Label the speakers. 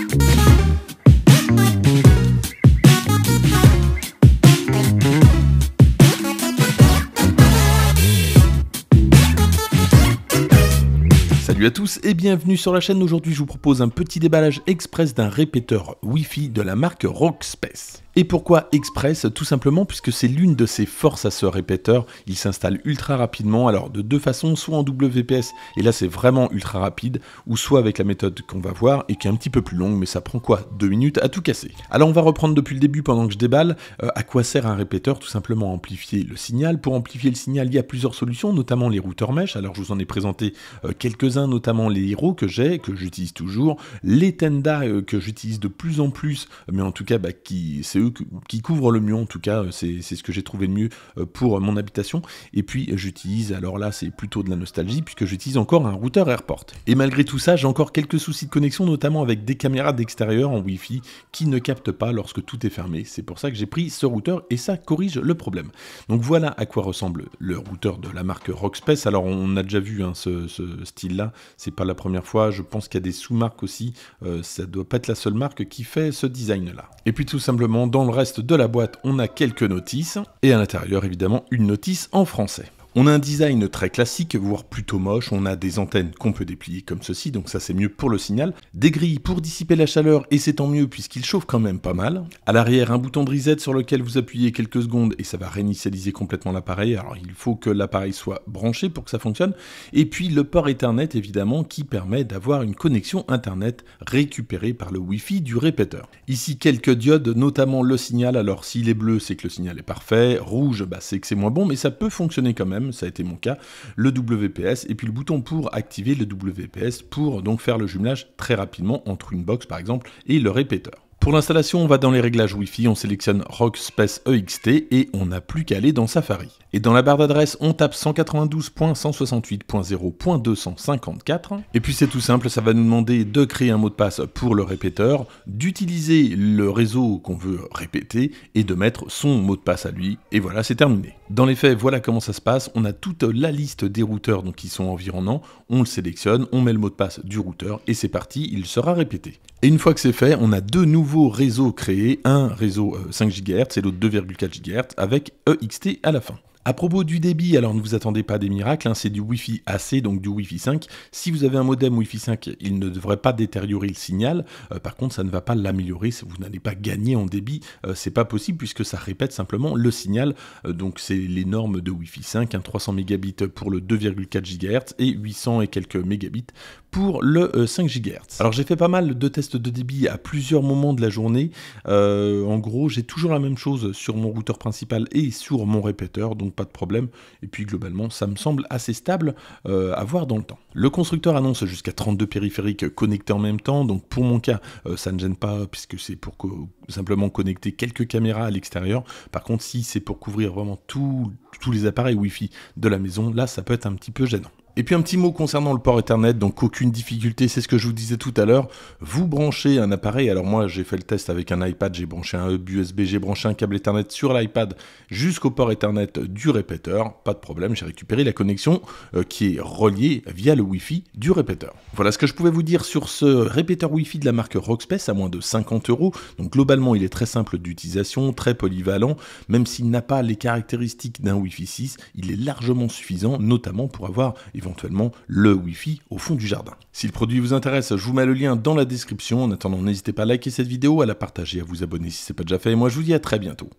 Speaker 1: Salut à tous et bienvenue sur la chaîne. Aujourd'hui, je vous propose un petit déballage express d'un répéteur Wi-Fi de la marque Rockspace. Et pourquoi Express? Tout simplement puisque c'est l'une de ses forces à ce répéteur. Il s'installe ultra rapidement, alors de deux façons, soit en WPS, et là c'est vraiment ultra rapide, ou soit avec la méthode qu'on va voir et qui est un petit peu plus longue, mais ça prend quoi? Deux minutes à tout casser. Alors on va reprendre depuis le début pendant que je déballe. Euh, à quoi sert un répéteur? Tout simplement amplifier le signal. Pour amplifier le signal, il y a plusieurs solutions, notamment les routeurs mesh. Alors je vous en ai présenté euh, quelques-uns, notamment les Hero que j'ai, que j'utilise toujours, les Tenda euh, que j'utilise de plus en plus, mais en tout cas bah, qui c'est qui couvre le mieux, en tout cas, c'est ce que j'ai trouvé le mieux euh, pour mon habitation. Et puis j'utilise, alors là c'est plutôt de la nostalgie, puisque j'utilise encore un routeur Airport. Et malgré tout ça, j'ai encore quelques soucis de connexion, notamment avec des caméras d'extérieur en Wi-Fi qui ne captent pas lorsque tout est fermé. C'est pour ça que j'ai pris ce routeur et ça corrige le problème. Donc voilà à quoi ressemble le routeur de la marque Rockspace. Alors on a déjà vu hein, ce, style-là, c'est pas la première fois. Je pense qu'il y a des sous-marques aussi. Euh, ça doit pas être la seule marque qui fait ce design-là. Et puis tout simplement, dans le reste de la boîte, on a quelques notices, et à l'intérieur, évidemment, une notice en français. On a un design très classique, voire plutôt moche. On a des antennes qu'on peut déplier comme ceci, donc ça c'est mieux pour le signal. Des grilles pour dissiper la chaleur, et c'est tant mieux puisqu'il chauffe quand même pas mal. À l'arrière, un bouton de reset sur lequel vous appuyez quelques secondes et ça va réinitialiser complètement l'appareil. Alors il faut que l'appareil soit branché pour que ça fonctionne. Et puis le port Ethernet évidemment qui permet d'avoir une connexion Internet récupérée par le Wi-Fi du répéteur. Ici quelques diodes, notamment le signal. Alors s'il est bleu, c'est que le signal est parfait. Rouge, bah, c'est que c'est moins bon, mais ça peut fonctionner quand même ça a été mon cas, le WPS, et puis le bouton pour activer le WPS pour donc faire le jumelage très rapidement entre une box par exemple et le répéteur. Pour l'installation, on va dans les réglages Wi-Fi, on sélectionne Rockspace EXT et on n'a plus qu'à aller dans Safari. Et dans la barre d'adresse, on tape 192.168.0.254. Et puis c'est tout simple, ça va nous demander de créer un mot de passe pour le répéteur, d'utiliser le réseau qu'on veut répéter et de mettre son mot de passe à lui. Et voilà, c'est terminé. Dans les faits, voilà comment ça se passe. On a toute la liste des routeurs donc, qui sont environnants. On le sélectionne, on met le mot de passe du routeur et c'est parti, il sera répété. Et une fois que c'est fait, on a deux nouveaux réseaux créés, un réseau 5 euh, GHz et l'autre 2,4 GHz avec EXT à la fin. À propos du débit, alors ne vous attendez pas des miracles, hein, c'est du Wi-Fi AC, donc du Wi-Fi 5. Si vous avez un modem Wi-Fi 5, il ne devrait pas détériorer le signal. Euh, par contre, ça ne va pas l'améliorer. Vous n'allez pas gagner en débit, euh, c'est pas possible puisque ça répète simplement le signal. Euh, donc c'est les normes de Wi-Fi 5, 300 mégabits pour le 2,4 GHz et 800 et quelques mégabits pour le 5 GHz. Alors j'ai fait pas mal de tests de débit à plusieurs moments de la journée. en gros, j'ai toujours la même chose sur mon routeur principal et sur mon répéteur. Pas de problème. Et puis globalement, ça me semble assez stable euh, à voir dans le temps. Le constructeur annonce jusqu'à 32 périphériques connectés en même temps, donc pour mon cas, euh, ça ne gêne pas puisque c'est pour simplement connecter quelques caméras à l'extérieur. Par contre, si c'est pour couvrir vraiment tous les appareils Wi-Fi de la maison, là, ça peut être un petit peu gênant. Et puis un petit mot concernant le port Ethernet, donc aucune difficulté, c'est ce que je vous disais tout à l'heure. Vous branchez un appareil, alors moi j'ai fait le test avec un iPad, j'ai branché un hub USB, j'ai branché un câble Ethernet sur l'iPad jusqu'au port Ethernet du répéteur, pas de problème, j'ai récupéré la connexion euh, qui est reliée via le Wi-Fi du répéteur. Voilà ce que je pouvais vous dire sur ce répéteur Wi-Fi de la marque Rockspace à moins de 50 euros. Donc globalement il est très simple d'utilisation, très polyvalent, même s'il n'a pas les caractéristiques d'un Wi-Fi 6, il est largement suffisant, notamment pour avoir éventuellement le Wi-Fi au fond du jardin. Si le produit vous intéresse, je vous mets le lien dans la description. En attendant, n'hésitez pas à liker cette vidéo, à la partager, à vous abonner si ce n'est pas déjà fait. Et moi, je vous dis à très bientôt.